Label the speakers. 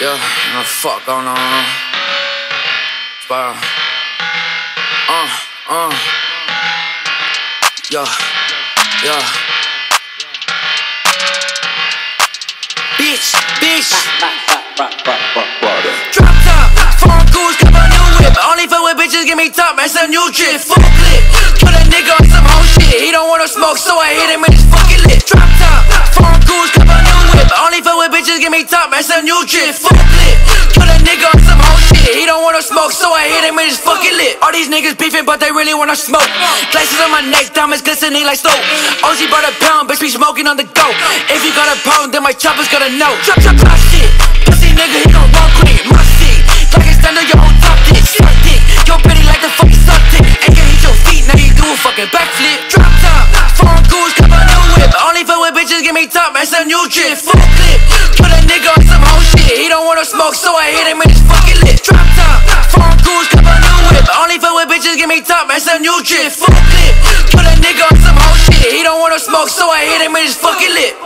Speaker 1: Yeah, no fuck going on. Spiral. Uh, uh. Yeah, yeah. Bitch, bitch. Drop top, foreign goons, cup a new whip. Only fuck with bitches, give me top, man, some new drip. Full clip, put a nigga on some whole shit. He don't wanna smoke, so I hit him in his fucking lip. Drop top, top, man, some new drip. Full clip, put a nigga on some whole shit. He don't wanna smoke, so I hit him in his fucking lip. All these niggas beefing, but they really wanna smoke. Glasses on my neck, diamonds glistening like snow. OG brought a pound, bitch be smoking on the go. If you got a pound, then my chopper's gonna know. Drop, drop, drop shit. Pussy nigga, he gon' walk quick. My shit, like a stand on your own top dick. Suck dick, yo pretty like the fucking suck dick. Ain't can hit your feet, now you do a fucking backflip. Drop top, foreign goons, cup a new whip. Only fuck with bitches, give me top, man, some new drip. Full smoke, so I hit him in his fucking lip. Drop top, foreign goons, cup a new whip. Only fuck with bitches, give me top, man, some new drip. Full clip, put a nigga on some whole shit. He don't wanna smoke, so I hit him in his fucking lip.